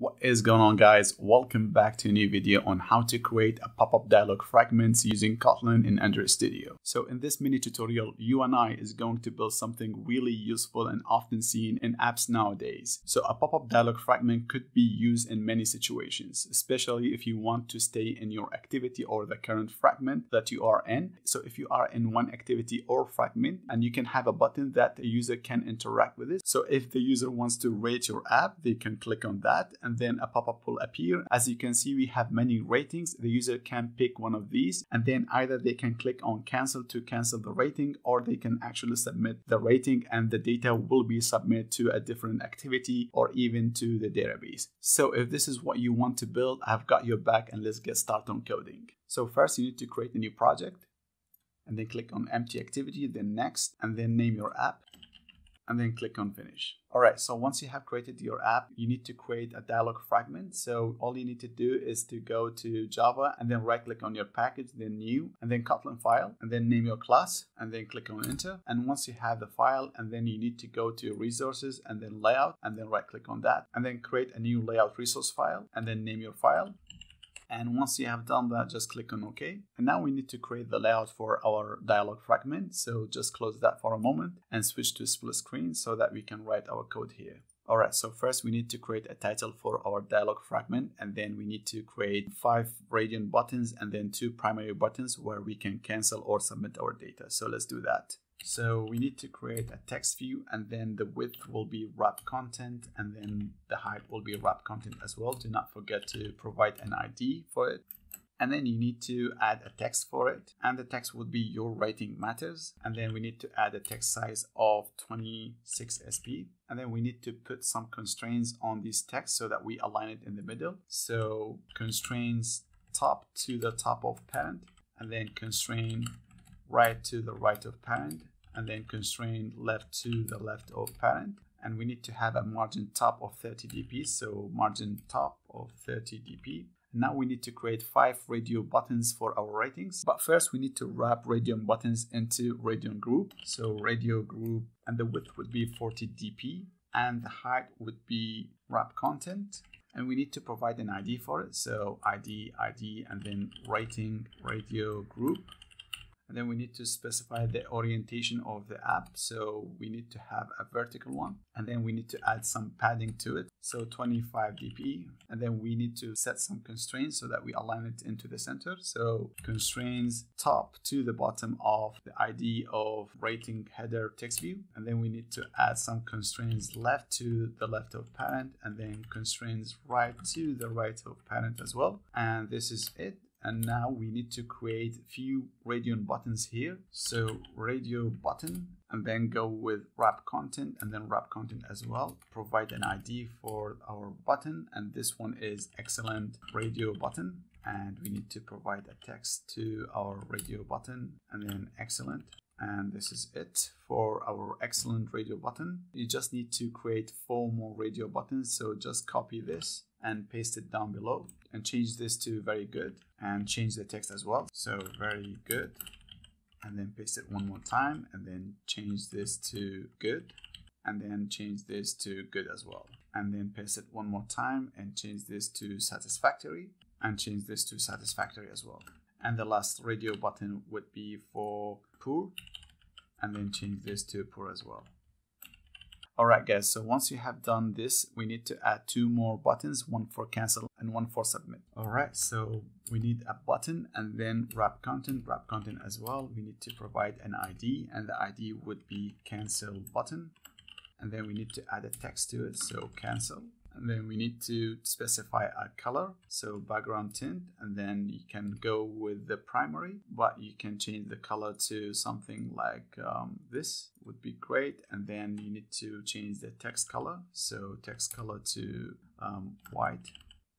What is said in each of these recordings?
What is going on guys? Welcome back to a new video on how to create a pop-up dialog fragments using Kotlin in Android Studio. So in this mini tutorial, you and I is going to build something really useful and often seen in apps nowadays. So a pop-up dialog fragment could be used in many situations, especially if you want to stay in your activity or the current fragment that you are in. So if you are in one activity or fragment and you can have a button that the user can interact with it. So if the user wants to rate your app, they can click on that then a pop-up will appear. As you can see, we have many ratings. The user can pick one of these and then either they can click on cancel to cancel the rating or they can actually submit the rating and the data will be submitted to a different activity or even to the database. So if this is what you want to build, I've got your back and let's get started on coding. So first you need to create a new project and then click on empty activity, then next, and then name your app and then click on finish. All right, so once you have created your app, you need to create a dialog fragment. So all you need to do is to go to Java and then right click on your package, then new, and then Kotlin file, and then name your class, and then click on enter. And once you have the file, and then you need to go to resources and then layout, and then right click on that, and then create a new layout resource file, and then name your file. And once you have done that, just click on OK. And now we need to create the layout for our dialog fragment. So just close that for a moment and switch to split screen so that we can write our code here. Alright, so first we need to create a title for our dialog fragment and then we need to create five radio buttons and then two primary buttons where we can cancel or submit our data. So let's do that. So we need to create a text view and then the width will be wrap content and then the height will be wrap content as well. Do not forget to provide an ID for it. And then you need to add a text for it. And the text would be your rating matters. And then we need to add a text size of 26 SP. And then we need to put some constraints on this text so that we align it in the middle. So constraints top to the top of parent and then constrain right to the right of parent and then constrain left to the left of parent. And we need to have a margin top of 30 dp so margin top of 30 dp And now we need to create five radio buttons for our ratings. But first we need to wrap radio buttons into radio group. So radio group and the width would be 40 dp and the height would be wrap content. And we need to provide an id for it. So id id and then rating radio group and then we need to specify the orientation of the app. So we need to have a vertical one and then we need to add some padding to it. So 25 dp and then we need to set some constraints so that we align it into the center. So constraints top to the bottom of the id of rating header text view. And then we need to add some constraints left to the left of parent and then constraints right to the right of parent as well. And this is it and now we need to create a few radio buttons here. So radio button and then go with wrap content and then wrap content as well. Provide an id for our button and this one is excellent radio button. And we need to provide a text to our radio button and then excellent. And this is it for our excellent radio button. You just need to create four more radio buttons so just copy this and paste it down below and change this to very good and change the text as well. So very good. And then paste it one more time and then change this to good and then change this to good as well. And then paste it one more time and change this to satisfactory and change this to satisfactory as well. And the last radio button would be for poor and then change this to poor as well Alright guys, so once you have done this, we need to add two more buttons, one for cancel and one for submit. Alright, so we need a button and then wrap content, wrap content as well. We need to provide an ID and the ID would be cancel button. And then we need to add a text to it, so cancel and then we need to specify a color so background tint and then you can go with the primary but you can change the color to something like um, this would be great. And then you need to change the text color so text color to um, white.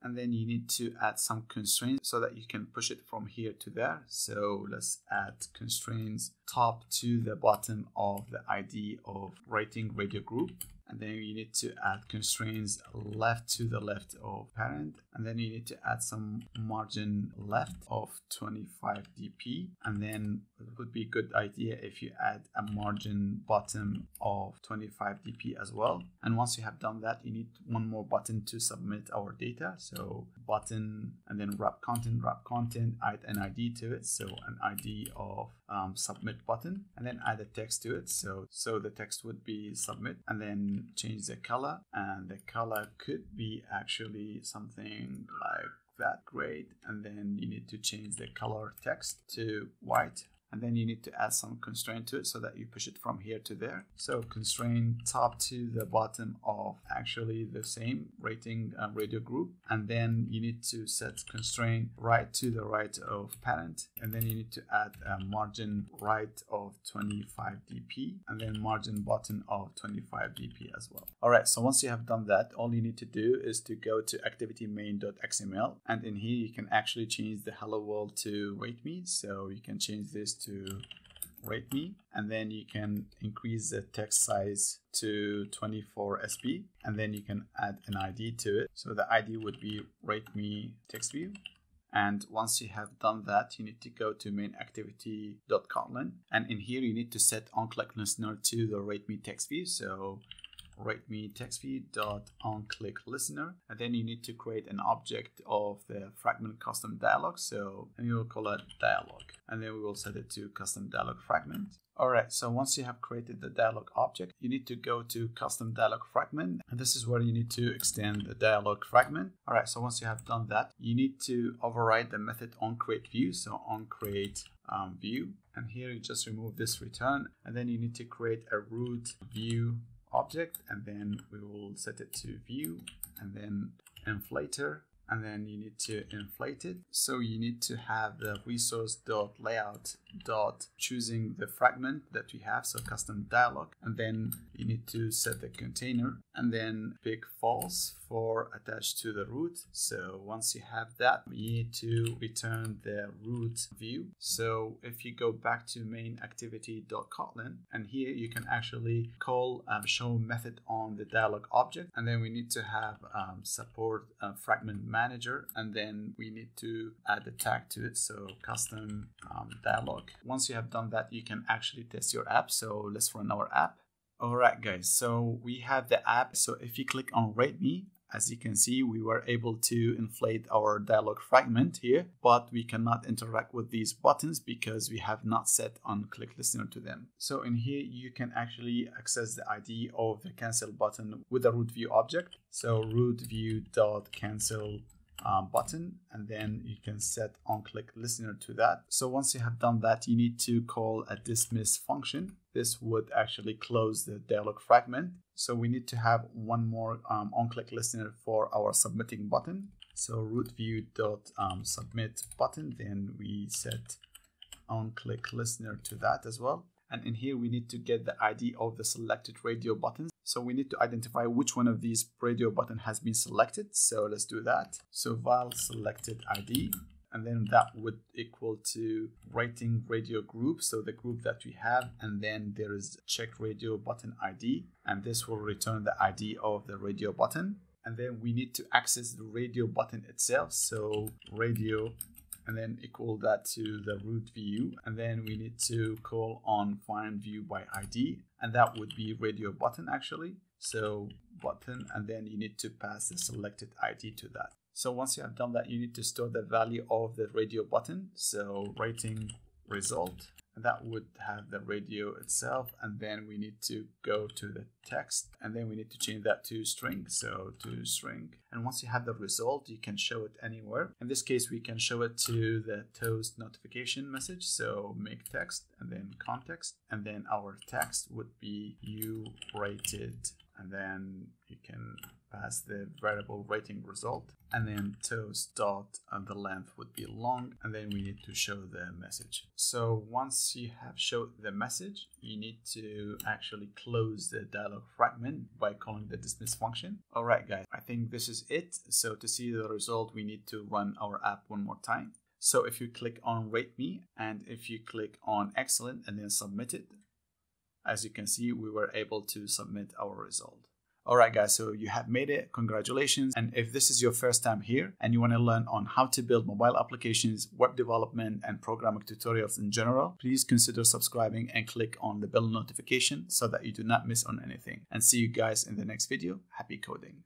And then you need to add some constraints so that you can push it from here to there. So let's add constraints top to the bottom of the id of rating radio group and then you need to add constraints left to the left of parent. And then you need to add some margin left of 25 dp and then it would be a good idea if you add a margin bottom of 25 dp as well. And once you have done that you need one more button to submit our data. So button and then wrap content wrap content add an id to it. So an id of um, submit button. And then add a text to it. So so the text would be submit. And then change the color and the color could be actually something like that great and then you need to change the color text to white and then you need to add some constraint to it so that you push it from here to there. So constraint top to the bottom of actually the same rating uh, radio group. And then you need to set constraint right to the right of parent. And then you need to add a margin right of 25 dp and then margin bottom of 25 dp as well. All right so once you have done that all you need to do is to go to activity main.xml and in here you can actually change the hello world to wait me. So you can change this to rate me and then you can increase the text size to 24 sp and then you can add an id to it. So the id would be rate me text view. And once you have done that you need to go to main activity.kotlin and in here you need to set on click listener to the rate me text view. So rate me text view dot on click listener. And then you need to create an object of the fragment custom dialog. So and you will call it dialog. And then we will set it to custom dialog fragment. All right so once you have created the dialog object you need to go to custom dialog fragment. And this is where you need to extend the dialog fragment. All right so once you have done that you need to override the method on create view. So on create um, view. And here you just remove this return. And then you need to create a root view object and then we will set it to view and then inflater and then you need to inflate it. So you need to have the resource dot layout dot choosing the fragment that we have so custom dialog and then you need to set the container and then pick false for attached to the root. So once you have that you need to return the root view. So if you go back to main activity.kotlin and here you can actually call um, show method on the dialog object and then we need to have um, support uh, fragment manager and then we need to add a tag to it. So custom um, dialog once you have done that you can actually test your app so let's run our app all right guys so we have the app so if you click on rate me as you can see, we were able to inflate our dialog fragment here, but we cannot interact with these buttons because we have not set on click listener to them. So in here, you can actually access the ID of the cancel button with the root view object. So root view dot cancel um, button and then you can set on click listener to that. So once you have done that, you need to call a dismiss function. This would actually close the dialog fragment. So we need to have one more um, on click listener for our submitting button. So root view dot um, submit button, then we set on click listener to that as well. And in here, we need to get the ID of the selected radio buttons. So we need to identify which one of these radio button has been selected. So let's do that. So val selected ID, and then that would equal to rating radio group. So the group that we have, and then there is check radio button ID, and this will return the ID of the radio button. And then we need to access the radio button itself. So radio and then equal that to the root view and then we need to call on find view by id and that would be radio button actually. So button and then you need to pass the selected id to that. So once you have done that you need to store the value of the radio button. So rating result and that would have the radio itself and then we need to go to the text and then we need to change that to string so to string. And once you have the result you can show it anywhere. In this case we can show it to the toast notification message so make text and then context and then our text would be you rated and then you can pass the variable rating result. And then toast dot and the length would be long and then we need to show the message. So once you have showed the message you need to actually close the dialog fragment by calling the dismiss function. All right guys i think this is it. So to see the result we need to run our app one more time. So if you click on rate me and if you click on excellent and then submit it as you can see we were able to submit our result Alright guys, so you have made it. Congratulations. And if this is your first time here and you want to learn on how to build mobile applications, web development, and programming tutorials in general, please consider subscribing and click on the bell notification so that you do not miss on anything. And see you guys in the next video. Happy coding.